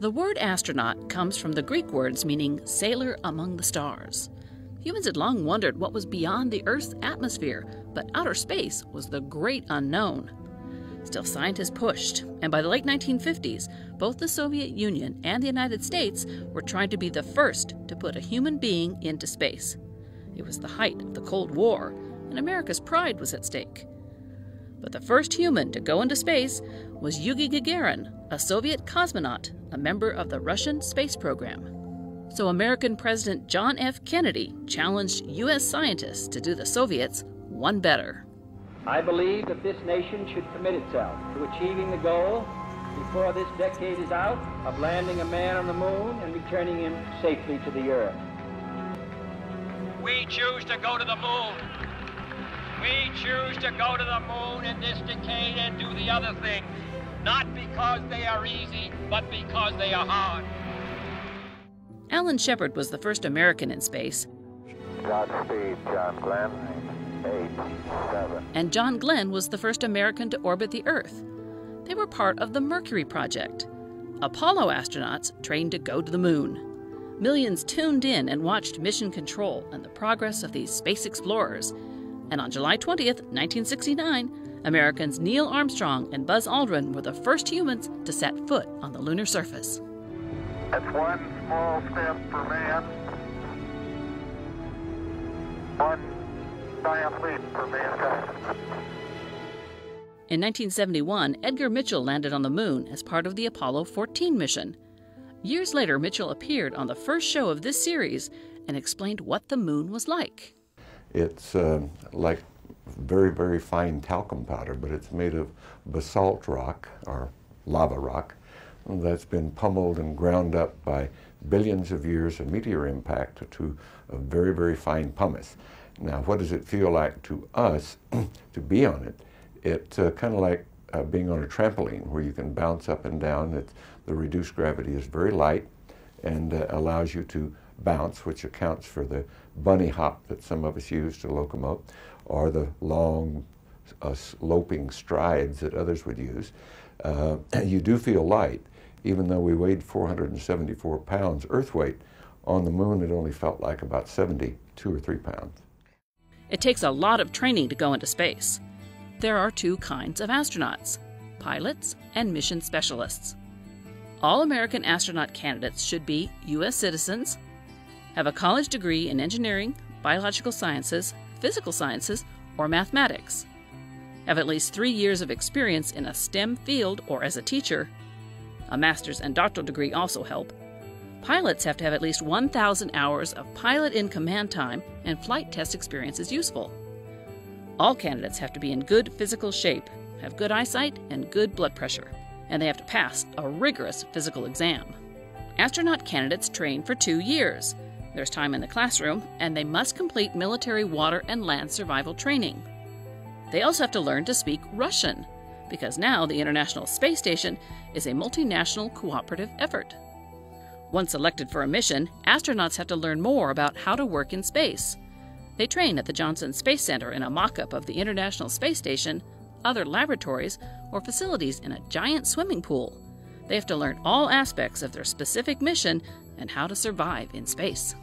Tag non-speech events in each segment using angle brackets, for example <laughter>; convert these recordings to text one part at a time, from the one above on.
The word astronaut comes from the Greek words meaning sailor among the stars. Humans had long wondered what was beyond the Earth's atmosphere, but outer space was the great unknown. Still, scientists pushed, and by the late 1950s, both the Soviet Union and the United States were trying to be the first to put a human being into space. It was the height of the Cold War, and America's pride was at stake. But the first human to go into space was Yuri Gagarin, a Soviet cosmonaut, a member of the Russian space program. So American President John F. Kennedy challenged U.S. scientists to do the Soviets one better. I believe that this nation should commit itself to achieving the goal before this decade is out of landing a man on the moon and returning him safely to the earth. We choose to go to the moon. We choose to go to the moon in this decade and do the other things, not because they are easy, but because they are hard. Alan Shepard was the first American in space. Godspeed, John Glenn. Eight, seven. And John Glenn was the first American to orbit the Earth. They were part of the Mercury project. Apollo astronauts trained to go to the moon. Millions tuned in and watched mission control and the progress of these space explorers. And on July 20th, 1969, Americans Neil Armstrong and Buzz Aldrin were the first humans to set foot on the lunar surface. That's one small step for man, one giant leap for mankind. In 1971, Edgar Mitchell landed on the moon as part of the Apollo 14 mission. Years later, Mitchell appeared on the first show of this series and explained what the moon was like. It's uh, like very, very fine talcum powder, but it's made of basalt rock or lava rock that's been pummeled and ground up by billions of years of meteor impact to a very, very fine pumice. Now, what does it feel like to us <clears throat> to be on it? It's uh, kind of like uh, being on a trampoline where you can bounce up and down. It's, the reduced gravity is very light and uh, allows you to bounce, which accounts for the bunny hop that some of us use to locomote, or the long uh, sloping strides that others would use. Uh, <clears throat> you do feel light, even though we weighed 474 pounds earth weight. On the moon, it only felt like about 72 or 3 pounds. It takes a lot of training to go into space. There are two kinds of astronauts pilots and mission specialists. All American astronaut candidates should be U.S. citizens, have a college degree in engineering, biological sciences, physical sciences, or mathematics, have at least three years of experience in a STEM field or as a teacher. A master's and doctoral degree also help. Pilots have to have at least 1,000 hours of pilot in command time, and flight test experience is useful. All candidates have to be in good physical shape, have good eyesight, and good blood pressure, and they have to pass a rigorous physical exam. Astronaut candidates train for two years. There's time in the classroom, and they must complete military water and land survival training. They also have to learn to speak Russian, because now the International Space Station is a multinational cooperative effort. Once selected for a mission, astronauts have to learn more about how to work in space. They train at the Johnson Space Center in a mock up of the International Space Station, other laboratories, or facilities in a giant swimming pool. They have to learn all aspects of their specific mission and how to survive in space.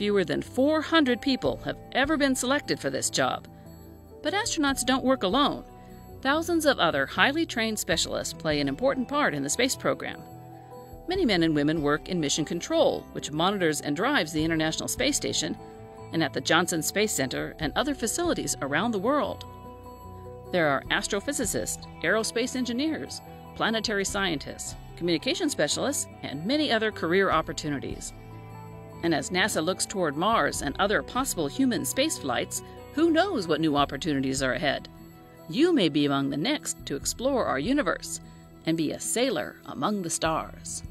Fewer than 400 people have ever been selected for this job. But astronauts don't work alone. Thousands of other highly trained specialists play an important part in the space program. Many men and women work in mission control, which monitors and drives the International Space Station, and at the Johnson Space Center and other facilities around the world. There are astrophysicists, aerospace engineers, planetary scientists, communication specialists, and many other career opportunities. And as NASA looks toward Mars and other possible human space flights, who knows what new opportunities are ahead? You may be among the next to explore our universe and be a sailor among the stars.